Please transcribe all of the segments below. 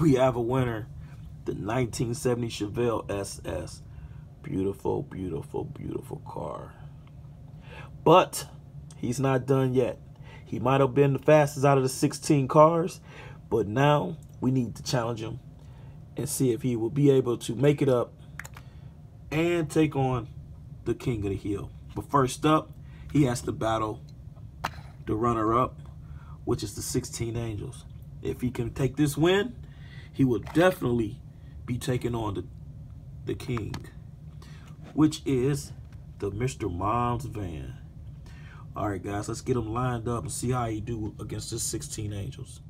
we have a winner. The 1970 Chevelle SS. Beautiful, beautiful, beautiful car. But he's not done yet. He might have been the fastest out of the 16 cars, but now we need to challenge him and see if he will be able to make it up and take on the king of the hill. But first up, he has to battle the runner-up, which is the 16 Angels. If he can take this win, he will definitely be taking on the, the king, which is the Mr. Mom's van. All right, guys, let's get him lined up and see how he do against this 16 Angels.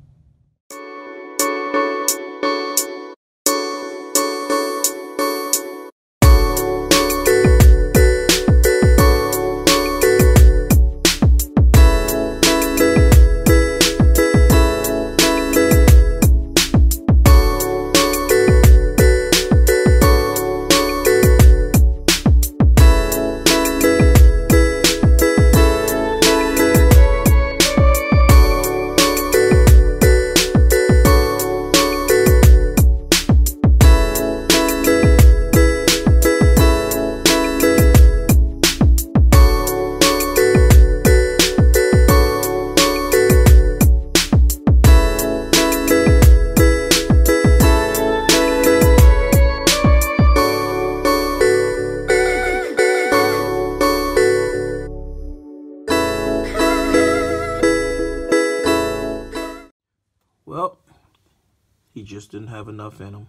He just didn't have enough in him.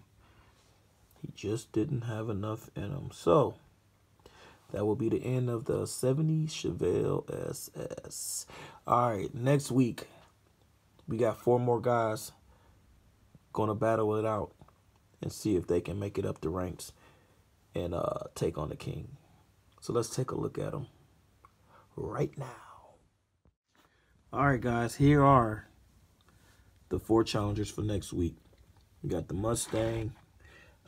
He just didn't have enough in him. So, that will be the end of the 70 Chevelle SS. All right, next week, we got four more guys going to battle it out and see if they can make it up the ranks and uh, take on the king. So let's take a look at them right now. All right, guys, here are the four challengers for next week. We got the Mustang.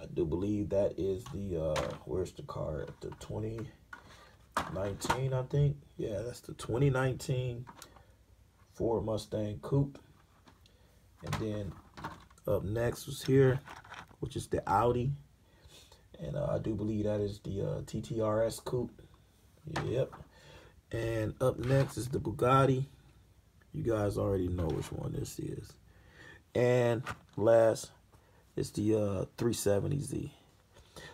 I do believe that is the, uh, where's the car? The 2019, I think. Yeah, that's the 2019 Ford Mustang Coupe. And then up next was here, which is the Audi. And uh, I do believe that is the uh, TTRS Coupe. Yep. And up next is the Bugatti. You guys already know which one this is. And last is the uh, 370Z.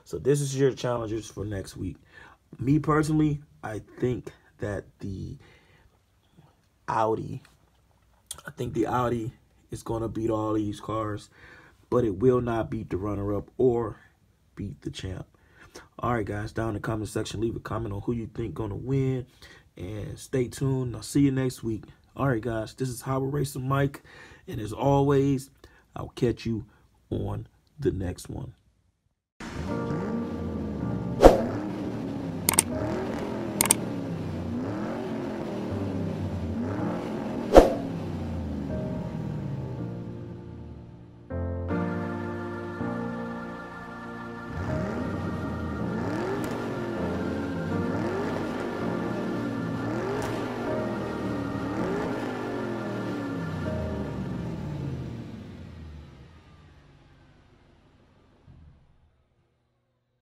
So this is your challengers for next week. Me personally, I think that the Audi, I think the Audi is going to beat all these cars, but it will not beat the runner-up or beat the champ. All right, guys, down in the comment section, leave a comment on who you think going to win. And stay tuned. I'll see you next week. All right, guys, this is HotWheel Racer Mike. And as always, I'll catch you on the next one.